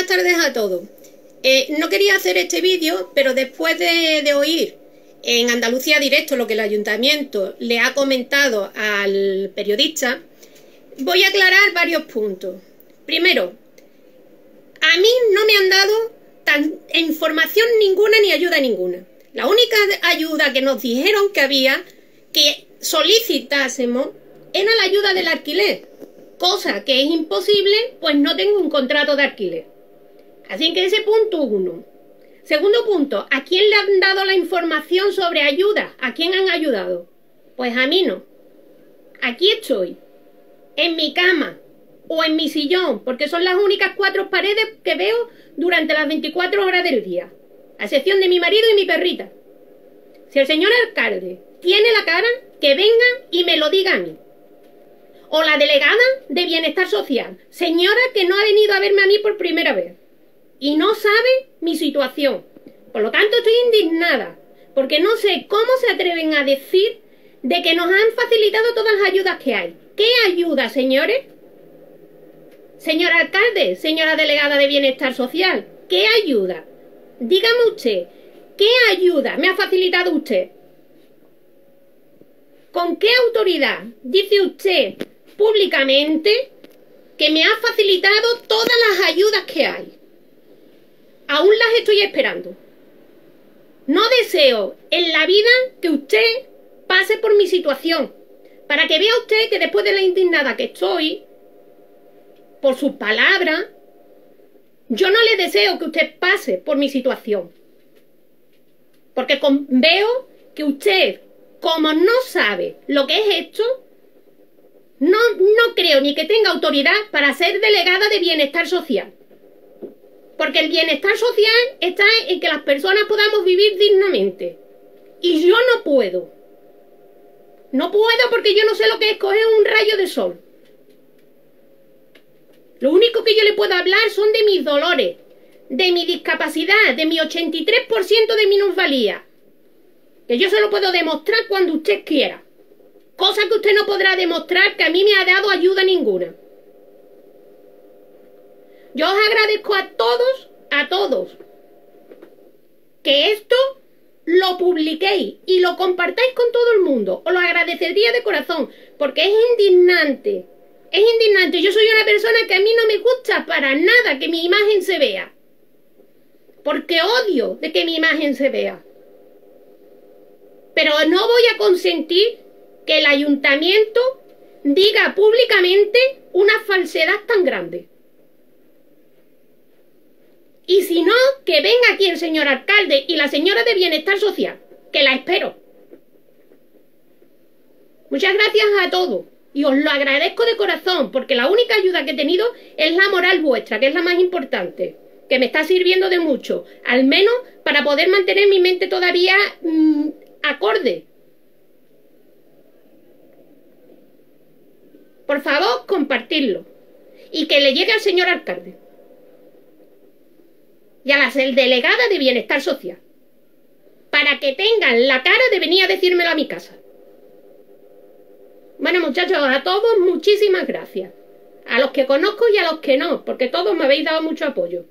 buenas tardes a todos. Eh, no quería hacer este vídeo, pero después de, oír en Andalucía Directo lo que el ayuntamiento le ha comentado al periodista, voy a aclarar varios puntos. Primero, a mí no me han dado tan, información ninguna ni ayuda ninguna. La única ayuda que nos dijeron que había que solicitásemos era la ayuda del alquiler cosa que es imposible, pues no tengo un contrato de alquiler. Así que ese punto uno. Segundo punto, ¿a quién le han dado la información sobre ayuda? ¿A quién han ayudado? Pues a mí no. Aquí estoy, en mi cama o en mi sillón, porque son las únicas cuatro paredes que veo durante las 24 horas del día, a excepción de mi marido y mi perrita. Si el señor alcalde tiene la cara, que venga y me lo diga a mí o la delegada de Bienestar Social, señora que no ha venido a verme a mí por primera vez y no sabe mi situación. Por lo tanto, estoy indignada, porque no sé cómo se atreven a decir de que nos han facilitado todas las ayudas que hay. ¿Qué ayuda, señores? Señor alcalde, señora delegada de Bienestar Social, ¿qué ayuda? Dígame usted, ¿qué ayuda me ha facilitado usted? ¿Con qué autoridad dice usted públicamente que me ha facilitado todas las ayudas que hay. Aún las estoy esperando. No deseo en la vida que usted pase por mi situación, para que vea usted que después de la indignada que estoy, por sus palabras, yo no le deseo que usted pase por mi situación. Porque veo que usted, como no sabe lo que es esto, no, no creo ni que tenga autoridad para ser delegada de bienestar social. Porque el bienestar social está en que las personas podamos vivir dignamente. Y yo no puedo. No puedo porque yo no sé lo que es coger un rayo de sol. Lo único que yo le puedo hablar son de mis dolores, de mi discapacidad, de mi 83% de minusvalía. Que yo se lo puedo demostrar cuando usted quiera cosa que usted no podrá demostrar que a mí me ha dado ayuda ninguna. Yo os agradezco a todos, a todos, que esto lo publiquéis y lo compartáis con todo el mundo. Os lo agradecería de corazón, porque es indignante. Es indignante. Yo soy una persona que a mí no me gusta para nada que mi imagen se vea. Porque odio de que mi imagen se vea. Pero no voy a consentir que el ayuntamiento diga públicamente una falsedad tan grande. Y si no, que venga aquí el señor alcalde y la señora de Bienestar Social, que la espero. Muchas gracias a todos y os lo agradezco de corazón porque la única ayuda que he tenido es la moral vuestra, que es la más importante, que me está sirviendo de mucho, al menos para poder mantener mi mente todavía mm, acorde Por favor, compartirlo. Y que le llegue al señor alcalde. Y a la delegada de Bienestar Social. Para que tengan la cara de venir a decírmelo a mi casa. Bueno, muchachos, a todos muchísimas gracias. A los que conozco y a los que no, porque todos me habéis dado mucho apoyo.